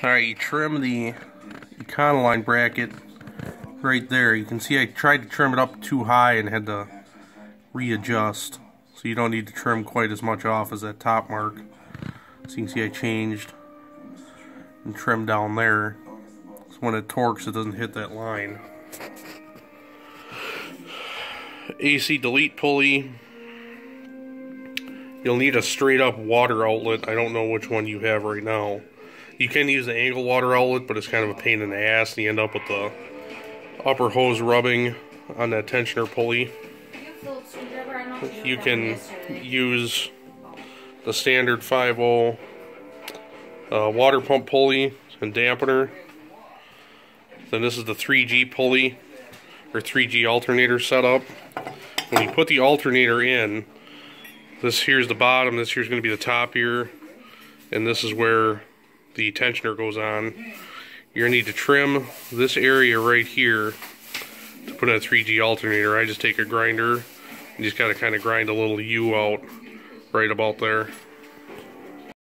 Alright, you trim the Econoline bracket right there. You can see I tried to trim it up too high and had to readjust. So you don't need to trim quite as much off as that top mark. So you can see I changed and trimmed down there. So when it torques it doesn't hit that line. AC delete pulley. You'll need a straight up water outlet. I don't know which one you have right now. You can use the angle water outlet, but it's kind of a pain in the ass, and you end up with the upper hose rubbing on that tensioner pulley. You can use the standard 5.0 uh, water pump pulley and dampener. Then this is the 3G pulley or 3G alternator setup. When you put the alternator in, this here's the bottom, this here's going to be the top here, and this is where the tensioner goes on. You're going to need to trim this area right here to put in a 3G alternator. I just take a grinder and just got to kind of grind a little U out right about there.